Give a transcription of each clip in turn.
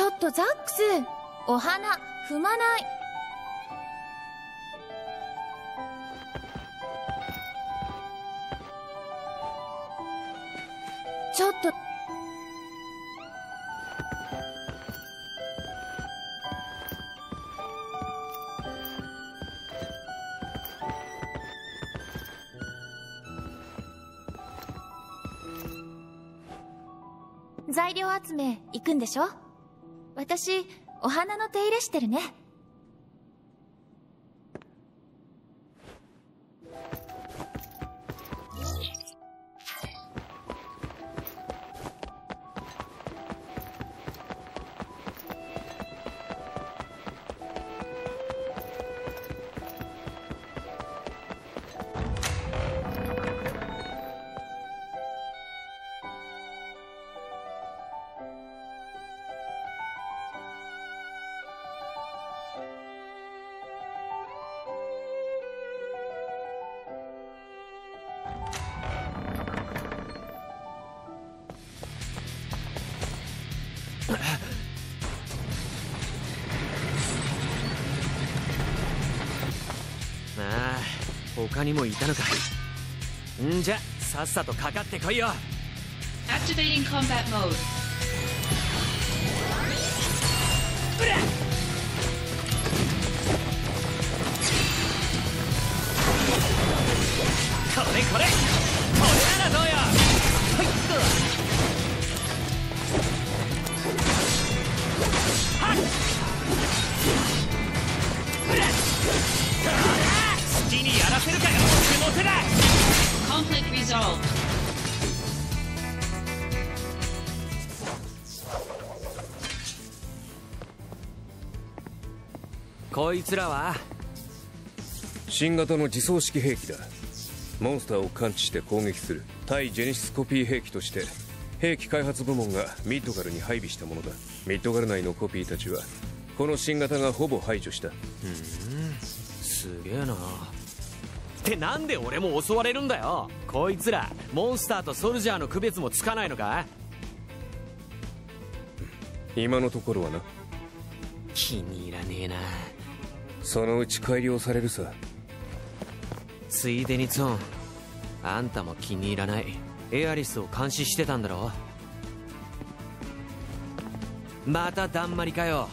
ちょっとザックス。お花踏まない。ちょっと。材料集め行くんでしょ？私お花の手入れしてるね。他にもいたのかんじゃさっさとかかってこいよ Activating combat mode. Conflict resolved. こいつらは？新型の自走式兵器だ。モンスターを感知して攻撃する。対ジェネシスコピー兵器として兵器開発部門がミッドガルに配備したものだ。ミッドガル内のコピーたちはこの新型がほぼ排除した。すげえなってなんで俺も襲われるんだよ。こいつらモンスターとソルジャーの区別もつかないのか？今のところはな。気に入らねえな。そのうち改良されるさ。ついでにツォンあんたも気に入らない。エアリスを監視してたんだろまただんまりかよ。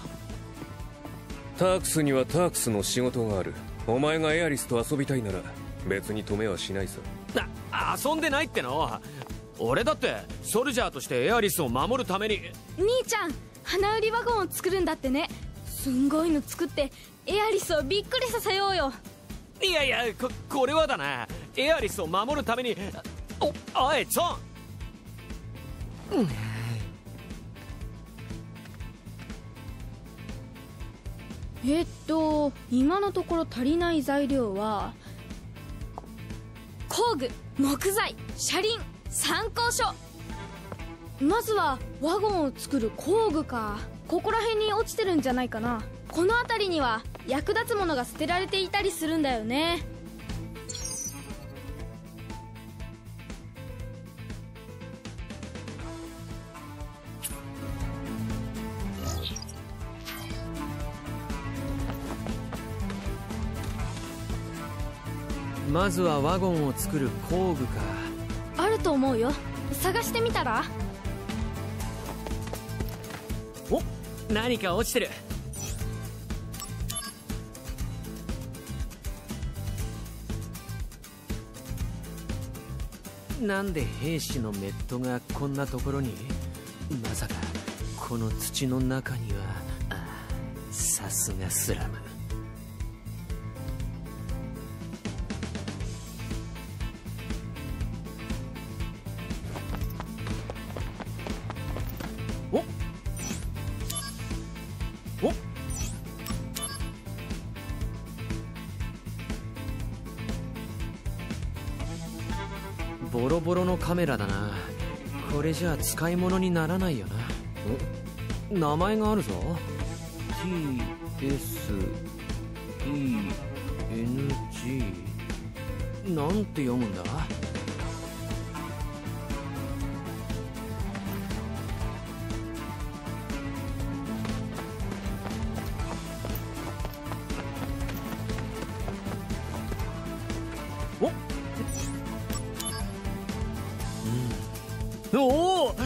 タークスにはタークスの仕事がある。お前がエアリスと遊びたいなら別に止めはしないさ。な遊んでないっての？俺だってソルジャーとしてエアリスを守るために。兄ちゃん花売りワゴンを作るんだってね。すんごいの作ってエアリスをびっくりさせようよ。いやいやここれはだな。エアリスを守るためにおおいツォン。えっと今のところ足りない材料は工具木材車輪参考書。まずはワゴンを作る工具か。ここら辺に落ちてるんじゃないかな。この辺りには役立つものが捨てられていたりするんだよね。まずはワゴンを作る工具か。あると思うよ。探してみたら？お何か落ちてる。なんで兵士のメットがこんなところに？まさかこの土の中には。さすがスラムメラだな。これじゃあ使い物にならないよな。お？名前があるぞ。TSENG なんて読むんだ？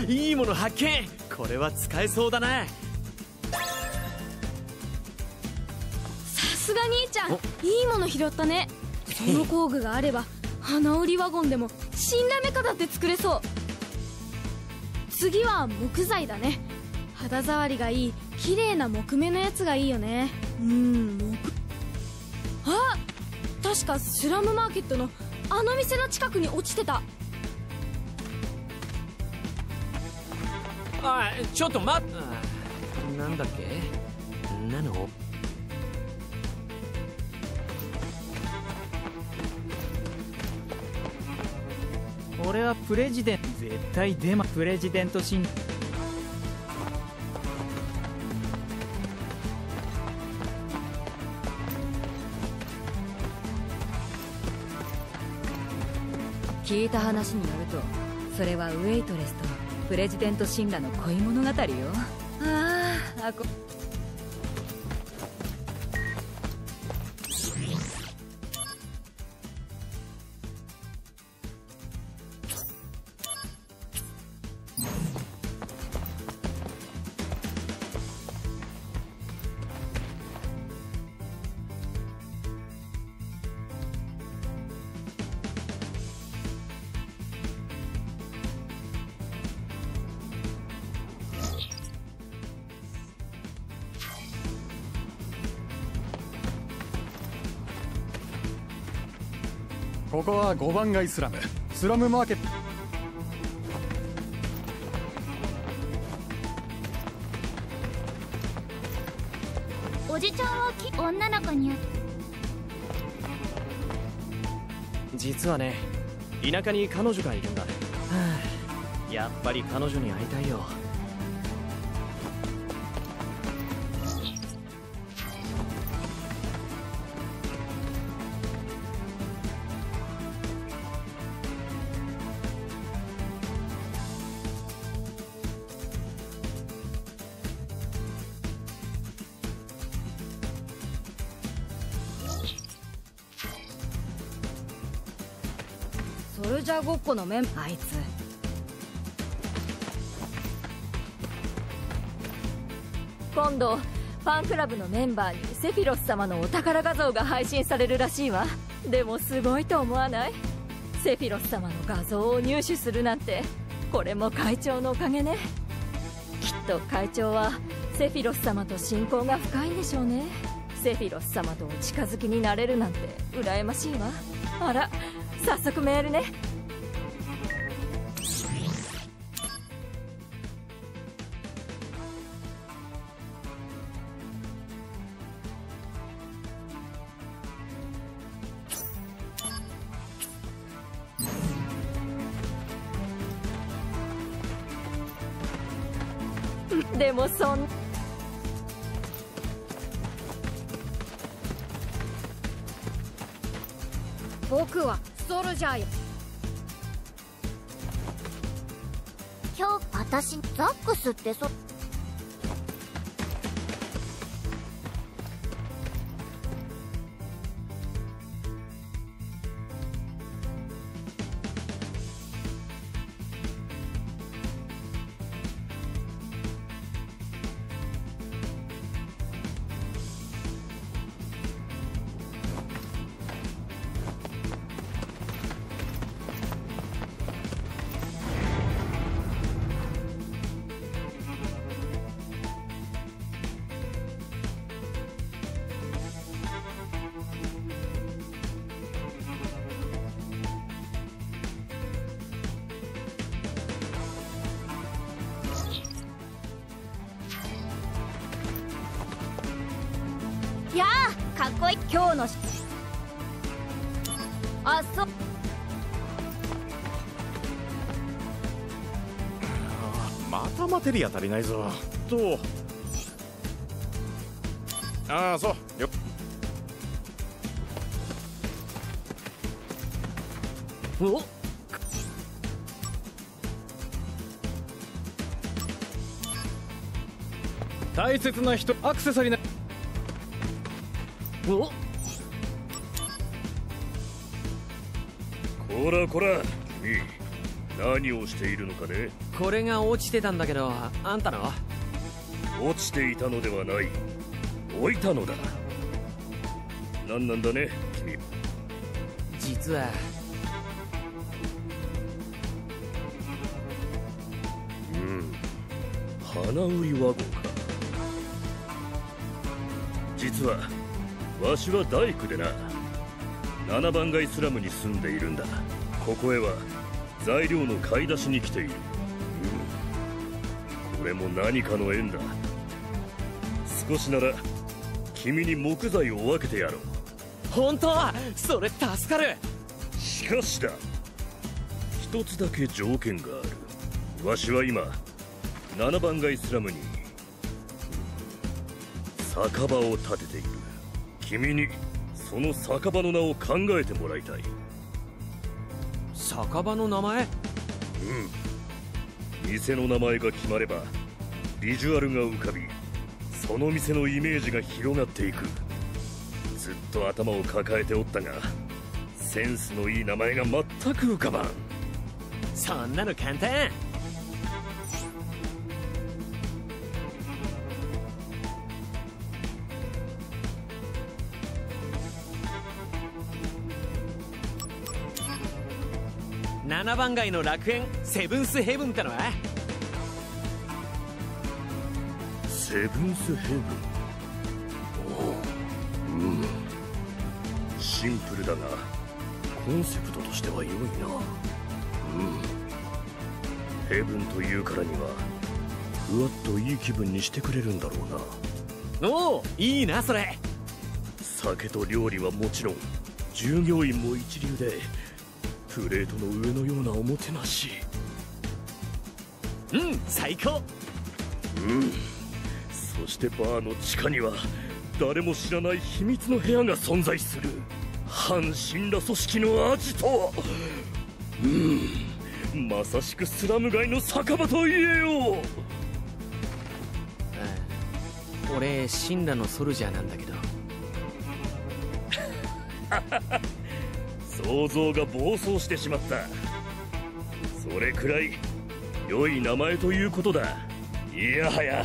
いいもの発見。これは使えそうだな。さすが兄ちゃん。いいもの拾ったね。その工具があれば花織ワゴンでも新ラメカだって作れそう。次は木材だね。肌触りがいい。綺麗な木目のやつがいいよね。うん木。あ確かスラムマーケットのあの店の近くに落ちてたあちょっと待っなんだっけ？なの？俺はプレジデント絶対デマプレジデントシン聞いた話によるとそれはウェイトレスとプレジデントシンラの恋物語よ。あああこここは5番街スラム。スラムマーケット。おじちゃんはき女の子に実はね田舎に彼女がいるんだ、はあ、やっぱり彼女に会いたいよのメンあいつ。今度ファンクラブのメンバーにセフィロス様のお宝画像が配信されるらしいわ。でもすごいと思わない？セフィロス様の画像を入手するなんて。これも会長のおかげね。きっと会長はセフィロス様と親交が深いんでしょうね。セフィロス様とお近づきになれるなんて羨ましいわ。あら早速メールね。でもそん僕はソルジャーよ。今日私ザックスってそやあかっこいい今日のしあそう。またマテリア足りないぞとああそう。よお大切な人アクセサリーなお。こらこら。君何をしているのかね。これが落ちてたんだけどあんたの？落ちていたのではない。置いたのだ。何なんだね君。実は。うん。花売りワゴンか。実はわしは大工でな。7番街スラムに住んでいるんだ。ここへは材料の買い出しに来ている。うん。これも何かの縁だ。少しなら君に木材を分けてやろう。本当それ助かる。しかしだ。一つだけ条件がある。わしは今7番街スラムに酒場を建てている君にその酒場の名を考えてもらいたい。酒場の名前？うん。店の名前が決まればビジュアルが浮かびその店のイメージが広がっていく。ずっと頭を抱えておったがセンスのいい名前が全く浮かばん。そんなの簡単7番街の楽園セブンスヘブンってのはセブンスヘブン？おおうん。シンプルだがコンセプトとしては良いな。うん。ヘブンというからにはふわっといい気分にしてくれるんだろうな。おおいいなそれ。酒と料理はもちろん従業員も一流でプレートの上のようなおもてなし。うん最高。うん。そしてバーの地下には誰も知らない秘密の部屋が存在する。反神羅組織のアジト。うん。まさしくスラム街の酒場と言えよ。俺神羅のソルジャーなんだけど 想像が暴走してしまった。それくらい良い名前ということだ。いやはや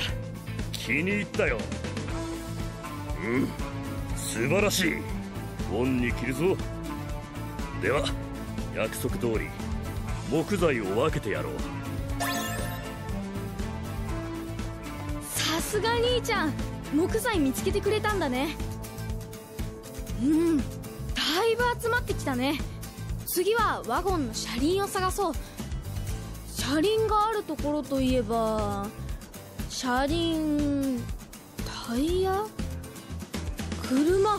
気に入ったよ。うん。素晴らしい。恩に着るぞ。では約束通り木材を分けてやろう。さすが兄ちゃん。木材見つけてくれたんだね。うん。いぶ集まってきたね。次はワゴンの車輪を探そう。車輪があるところといえば車輪タイヤ？車。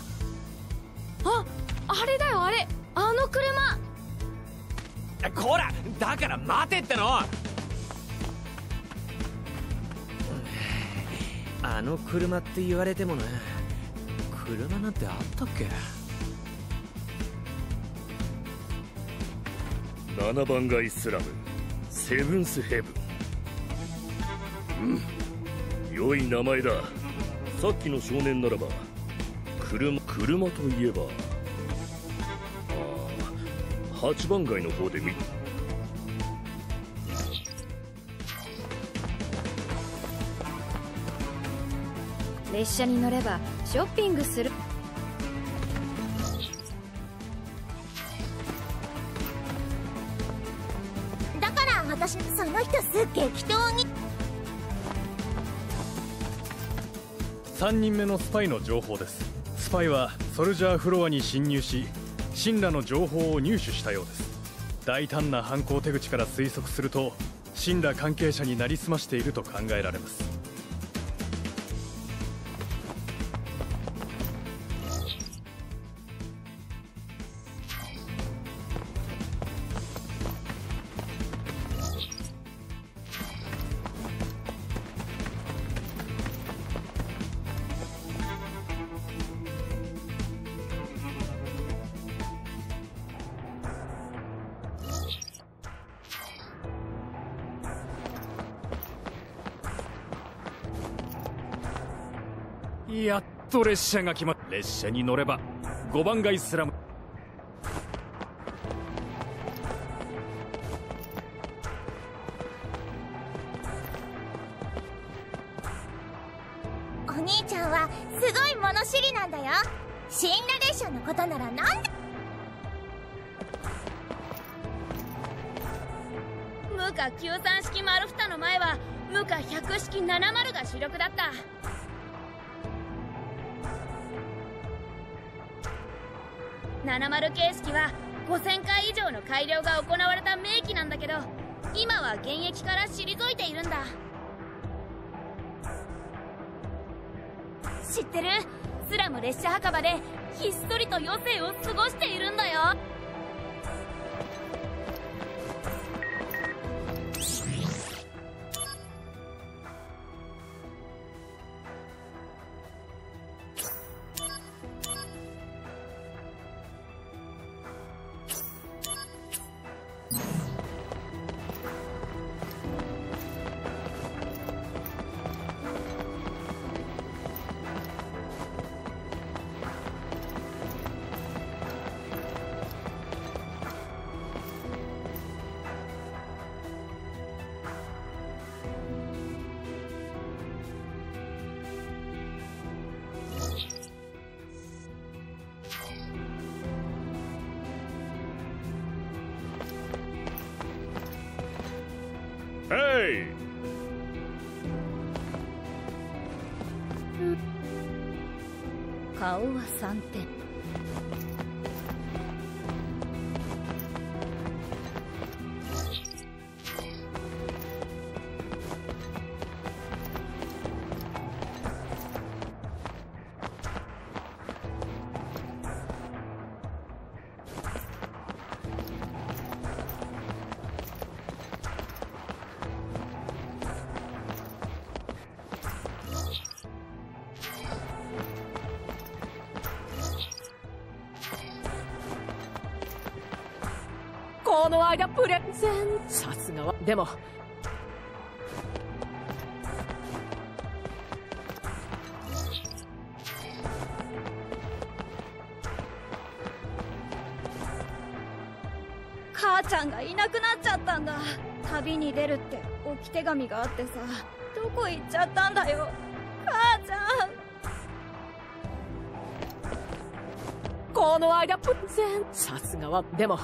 ああれだよあれ。あの車。こらだから待てっての。あの車って言われてもな。車なんてあったっけ？7番街スラム。セブンスヘブン。うん。良い名前だ。さっきの少年ならば車車といえばああ8番街の方で見列車に乗ればショッピングするず激闘に3人目のスパイの情報です。スパイはソルジャーフロアに侵入し神羅の情報を入手したようです。大胆な犯行手口から推測すると神羅関係者になりすましていると考えられます。やっと列車が決まっ列車に乗れば5番街スラム業の改良が行われた名機なんだけど今は現役から退いているんだ。知ってる？スラム列車墓場でひっそりと余生を過ごしているんだよ。ヘイ顔は3点。でも。母ちゃんがいなくなっちゃったんだ。旅に出るって置き手紙があってさ。どこ行っちゃったんだよ。母ちゃん。この間プレゼンさすがはでも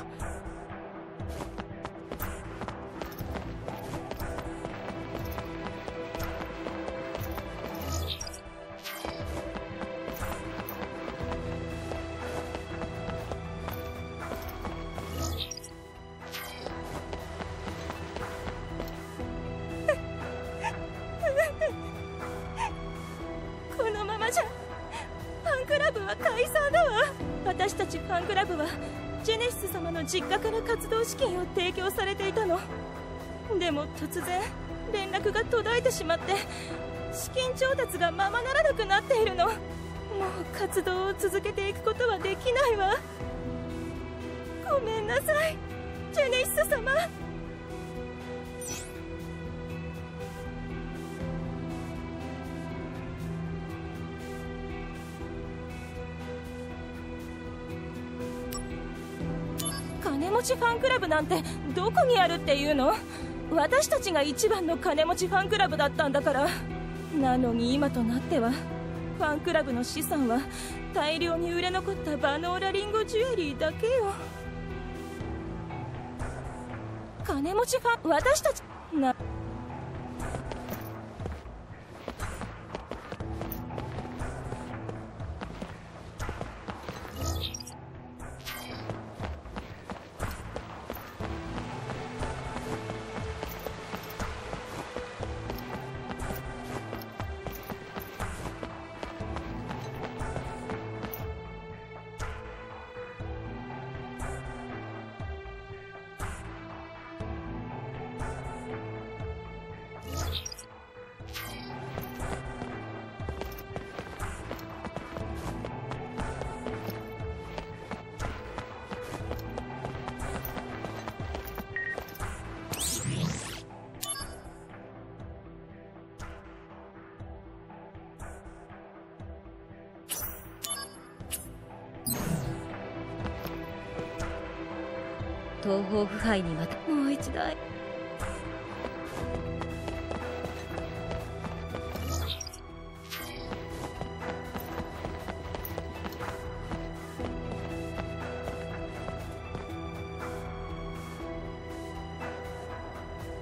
持ちファンクラブなんてどこにあるっていうの？私たちが一番の金持ちファンクラブだったんだから。なのに今となってはファンクラブの資産は大量に売れ残ったバノーラリンゴジュエリーだけよ。金持ちファン私たちな腐敗にまたもう一台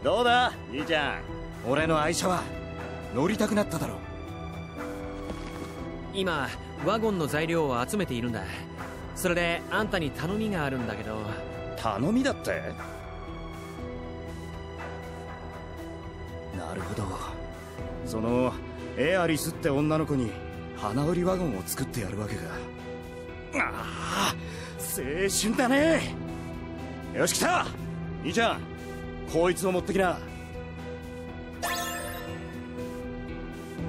どうだ兄ちゃん俺の愛車は乗りたくなっただろ今ワゴンの材料を集めているんだそれであんたに頼みがあるんだけど頼みだって。なるほど。そのエアリスって女の子に花売りワゴンを作ってやるわけか。ああ青春だね。よし来た。兄ちゃんこいつを持ってきな。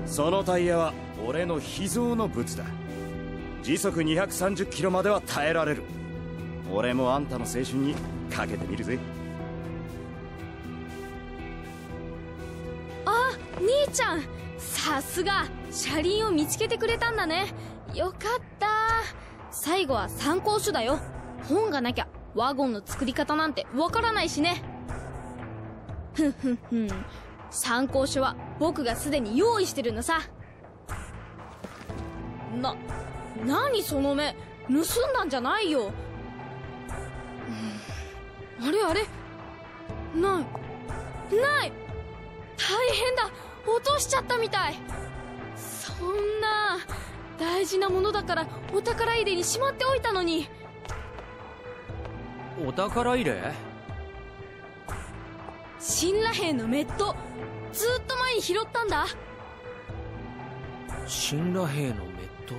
そのタイヤは俺の秘蔵の物だ。時速230キロまでは耐えられる。俺もあんたの青春にかけてみるぜ。あ兄ちゃん。さすが。車輪を見つけてくれたんだね。よかった。最後は参考書だよ。本がなきゃワゴンの作り方なんてわからないしね。ふんふんふん。参考書は僕がすでに用意してるのさ。な何その目。盗んだんじゃないよ、あれあれ？ない。ない。大変だ。落としちゃったみたい。そんな大事なものだからお宝入れにしまっておいたのに。お宝入れ？神羅兵のメット。ずっと前に拾ったんだ。神羅兵のメット。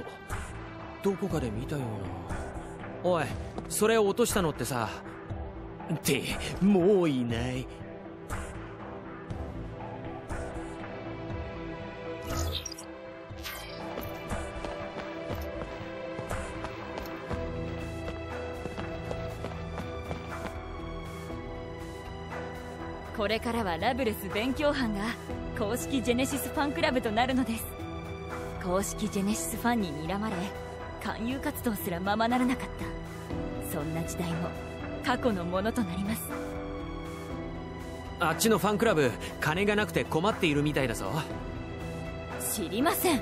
どこかで見たようなおいそれを落としたのってさってもういない。これからはラブレス勉強班が公式ジェネシスファンクラブとなるのです。公式ジェネシスファンに睨まれ勧誘活動すらままならなかった。そんな時代も過去のものとなります。あっちのファンクラブ金がなくて困っているみたいだぞ。知りません。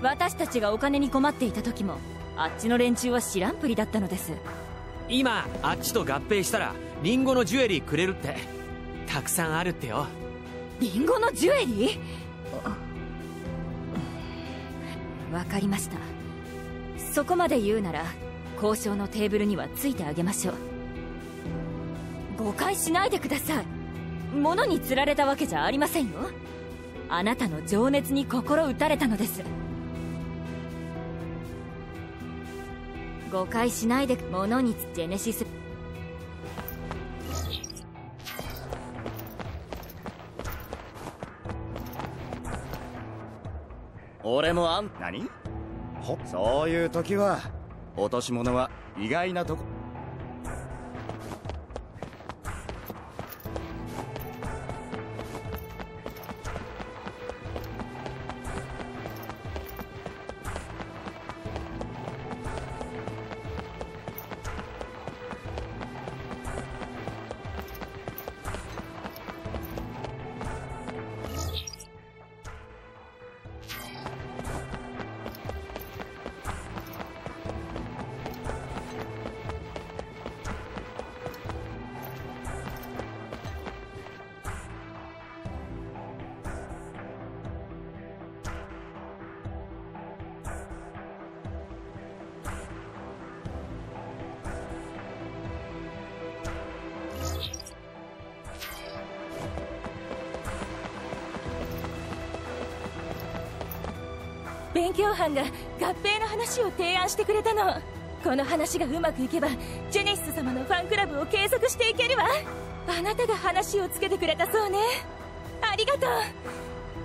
私たちがお金に困っていた時もあっちの連中は知らんぷりだったのです。今あっちと合併したらリンゴのジュエリーくれるって。たくさんあるってよ。リンゴのジュエリー？わかりましたそこまで言うなら交渉のテーブルにはついてあげましょう。誤解しないでください。物に釣られたわけじゃありませんよ。あなたの情熱に心打たれたのです。誤解しないで物につジェネシス。俺もあん。何？そういう時は落とし物は意外なとこ勉強班が合併の話を提案してくれたの。この話がうまくいけばジェネシス様のファンクラブを継続していけるわ。あなたが話をつけてくれたそうね。ありがとう。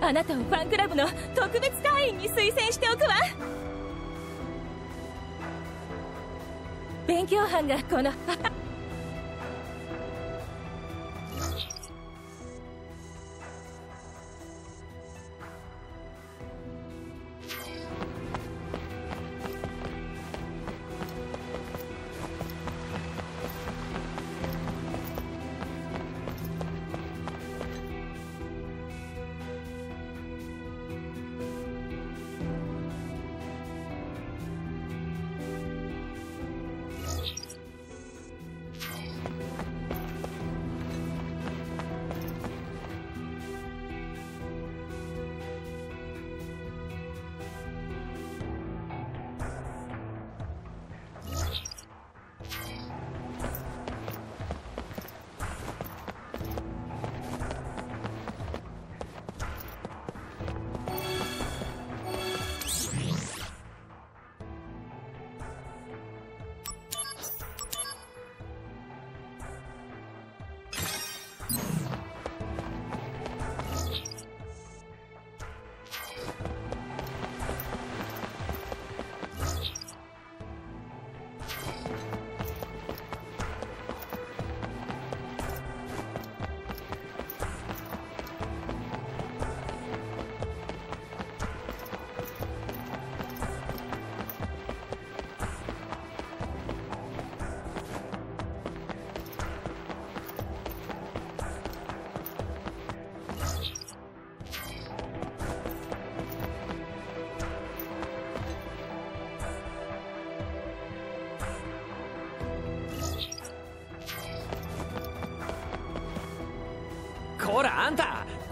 あなたをファンクラブの特別会員に推薦しておくわ。勉強班がこの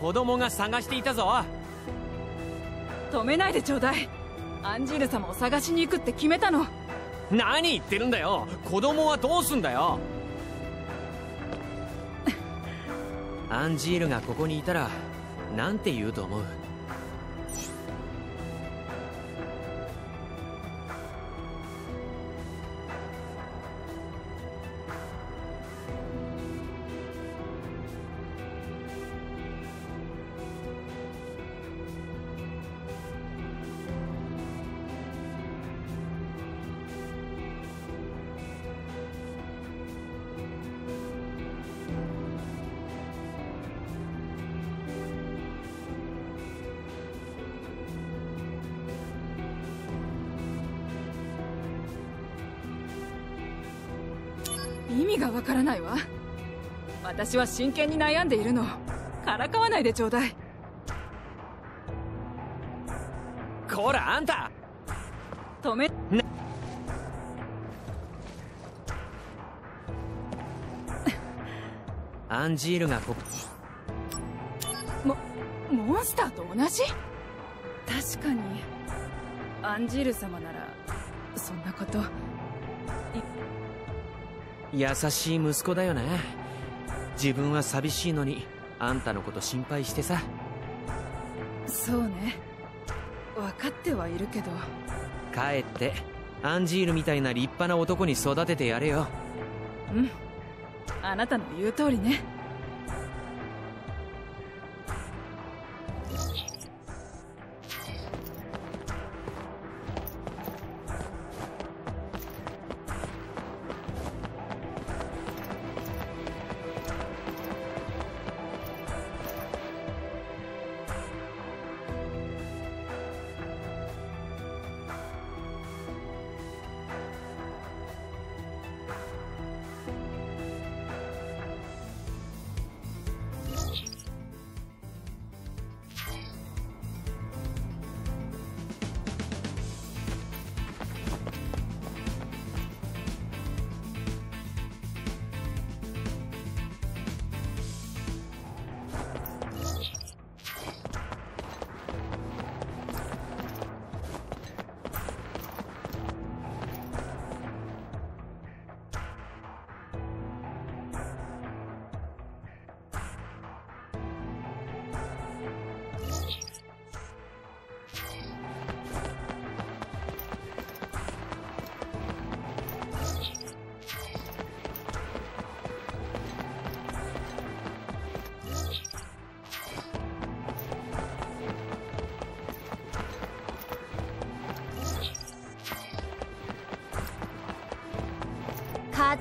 子供が探していたぞ。止めないでちょうだい。アンジール様を探しに行くって決めたの。何言ってるんだよ。子供はどうすんだよ。アンジールがここにいたらなんて言うと思う？がわからないわ。私は真剣に悩んでいるの。からかわないでちょうだい。こらあんた。止め。アンジールがこもモンスターと同じ？確かに。アンジール様ならそんなこと優しい息子だよな自分は寂しいのにあんたのこと心配してさ。そうね。分かってはいるけど。帰ってアンジールみたいな立派な男に育ててやれよ。うん。あなたの言う通りね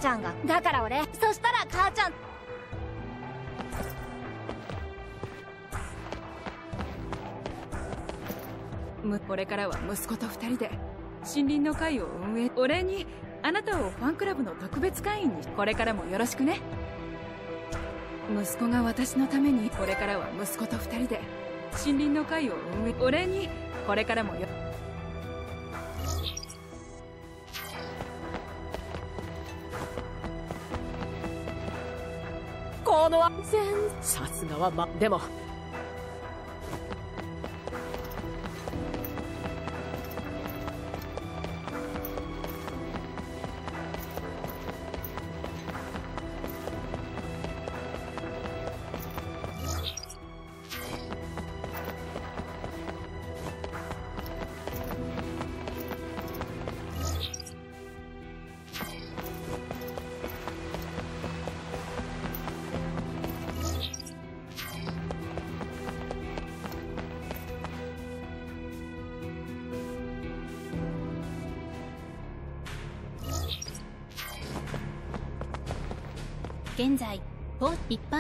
ちゃんが。だから俺そしたら母ちゃん。これからは息子と二人で森林の会を運営。お礼にあなたをファンクラブの特別会員に。これからもよろしくね。息子が私のためにこれからは息子と二人で森林の会を運営。お礼にこれからもよさすがはまでも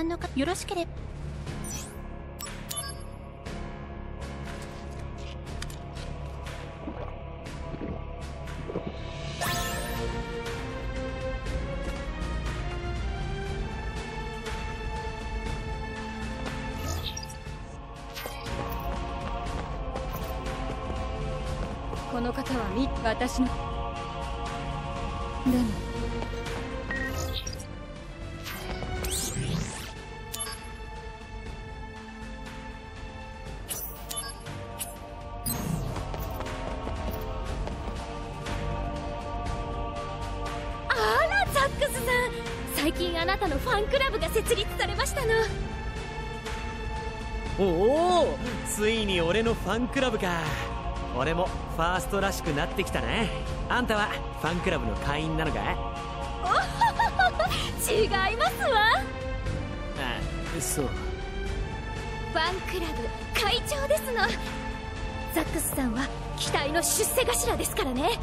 般の方よろしければ。この方はみ私の。でもファンクラブか。俺もファーストらしくなってきたね。あんたはファンクラブの会員なのか？違いますわ。あそうファンクラブ会長ですの。ザックスさんは期待の出世頭ですからね。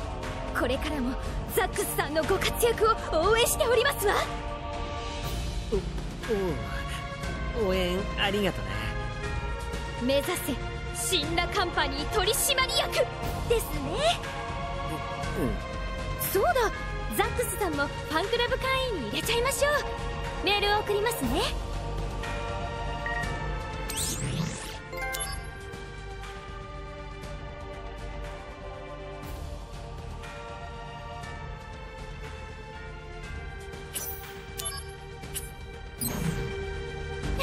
これからもザックスさんのご活躍を応援しておりますわ。おお応援ありがとな目指せ死んだカンパニー取締役ですね。そうだ。ザックスさんもファンクラブ会員に入れちゃいましょう。メールを送りますね。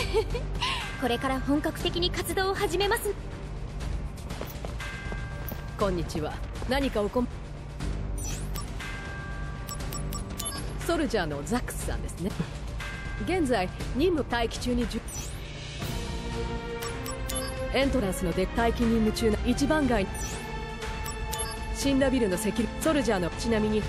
これから本格的に活動を始めますこんにちは。何かおこソルジャーのザックスさんですね現在任務待機中にエントランスので待機任務中の一番街死んだビルのセキュリソルジャーのちなみに